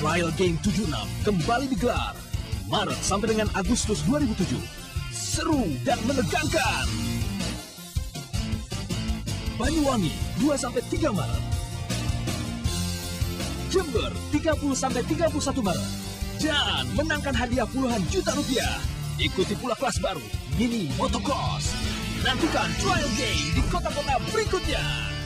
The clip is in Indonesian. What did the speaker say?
Trial Game 76 kembali digelar Maret sampai dengan Agustus 2007. Seru dan menegangkan. Banyuwangi 2 sampai 3 Maret. Jember 30 sampai 31 Maret. Dan menangkan hadiah puluhan juta rupiah. Ikuti pula kelas baru Mini Motocross. Nantikan trial game di kota-kota berikutnya.